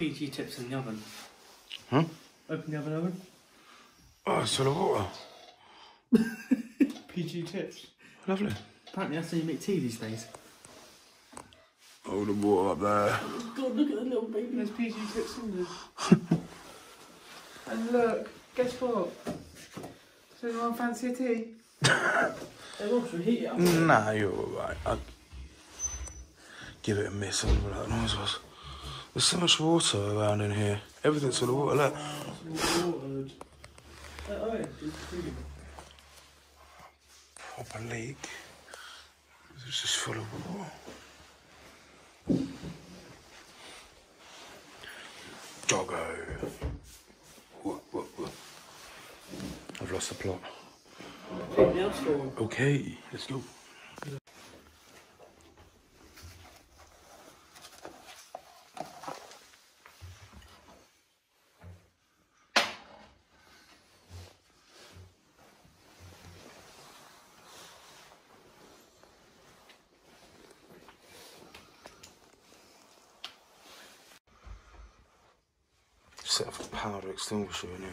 PG tips in the oven. Huh? Open the oven oven. Oh, it's full of water. PG tips. Lovely. Apparently that's how you make tea these days. Oh, the water up there. God, look at the little baby. There's PG tips in there. and look, guess what? Does anyone fancy a tea? they also heat it up. Nah, you're alright. I'd give it a miss. I don't know what that noise was. There's so much water around in here. Everything's full of water. Look. Watered. Oh, yeah, it's pretty. Proper leak. It's just full of water. Doggo. I've lost the plot. Anything else for Okay, let's go. Set a powder extinguisher in here.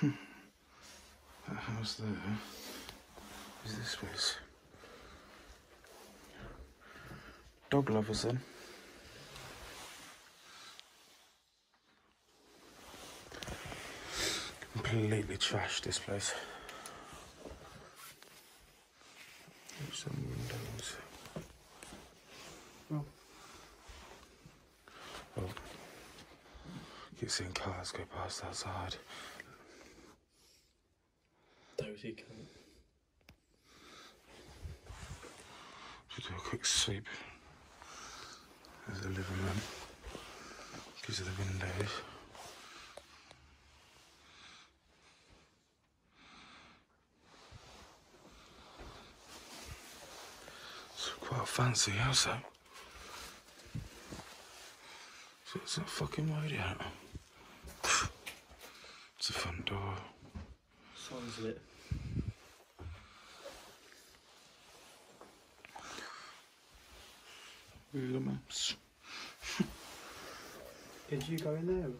Hmm. That house there is this place. Dog lovers then. Completely trashed this place. There's some windows. Oh. Oh. Keep seeing cars go past outside. Dozy cunt. Should do a quick sweep. There's the living room. Because of the windows. It's quite a fancy house, though. So it's a fucking radio. It's a front door. Sounds of it. Google Maps. Did you go in there? Rob?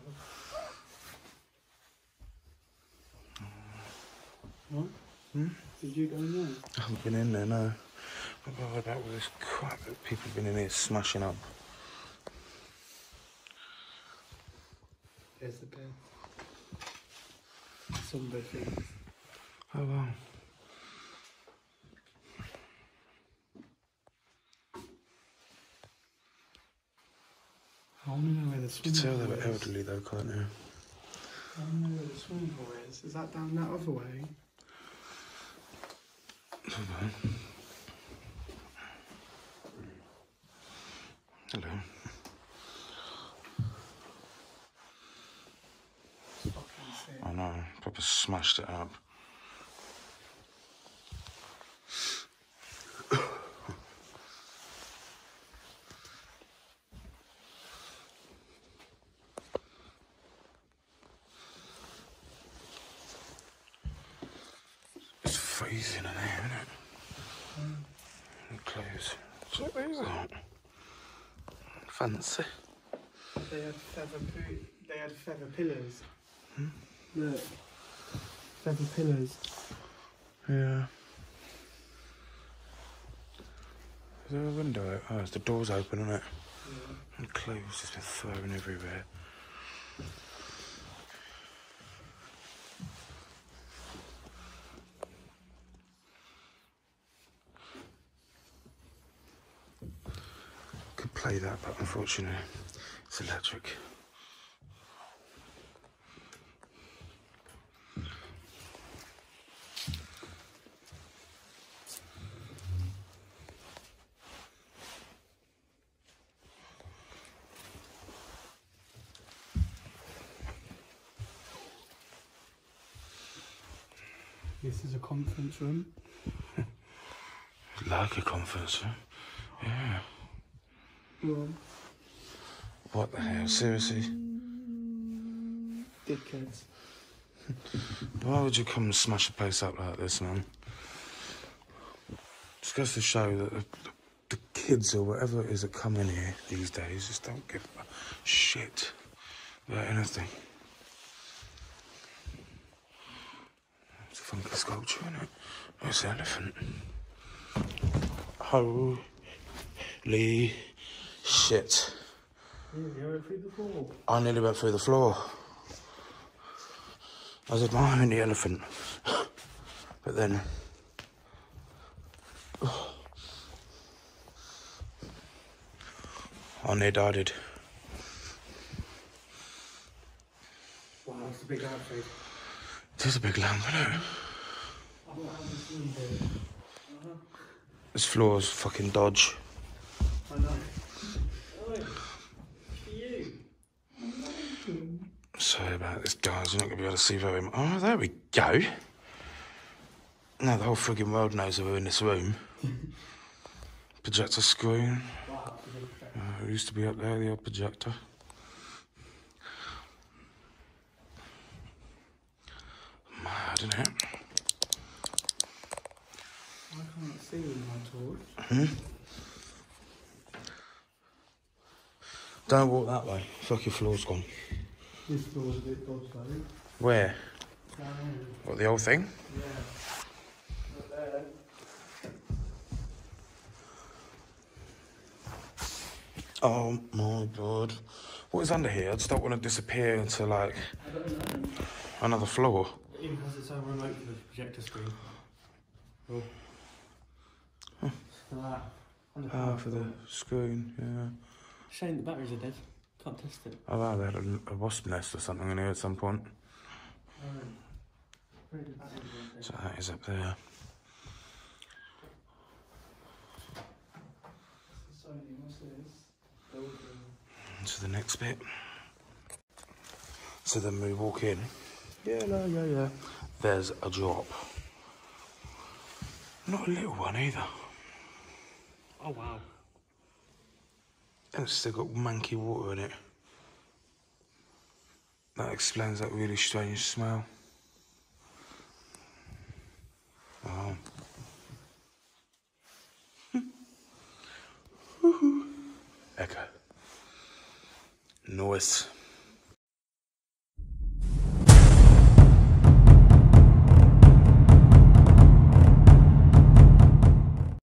What? Hmm? Did you go in there? I haven't been in there, no. Oh, what about, what about all this crap that people have been in here smashing up? There's the bed. Some bed things. Oh, wow. I to know where the You swimming can tell they were elderly, though, can't you? I to know where the swimming pool is. Is that down that other way? Hold Hello. It's. I know, proper smashed it up. It's freezing in here, isn't it? And clothes. Check these out. Fancy. They had feather They had feather pillars. Hmm? Look. Feather pillars. Yeah. Is there a window? Oh, the door's open, isn't it? Yeah. And clothes just been thrown everywhere. Play that, but unfortunately, it's electric. This is a conference room. Like a conference room. Yeah. Mm. What the hell? Seriously? Dickheads. Why would you come and smash a place up like this, man? Just goes to show that the, the kids or whatever it is that come in here these days just don't give a shit about anything. It's a funky sculpture, isn't it? It's an elephant. Holy shit. You went through the floor. I nearly went through the floor. I was admiring the elephant. But then. I near died. Wow, that's a big outfit. It is a big lamp, isn't it? Have uh-huh. this floor is fucking dodge. I know. Oi, for you. Sorry about this, guys. You're not going to be able to see very much. Oh, there we go. Now the whole frigging world knows that we're in this room. Projector screen. Wow, that's a big effect. Uh, it used to be up there, the old projector. Mad, isn't it? I can't see with my torch. Hmm. Don't walk that way. Fuck your floor's gone. This floor's a bit dodgy. Where? Down. What, the old thing? Yeah. Oh my god. What is under here? I just don't want to disappear into like I don't know. another floor. It even has its own remote for the projector screen. Oh. The Ah, for the screen, yeah. Shame the batteries are dead. Can't test it. Oh wow, they had a, a wasp nest or something in here at some point. Very good batteries are dead. So that is up there. Sony, what's this? Golden. to the next bit. So then we walk in. Yeah, no, yeah, yeah. There's a drop. Not a little one either. Oh wow. And it's still got manky water in it. That explains that really strange smell. Wow. Echo. Noise.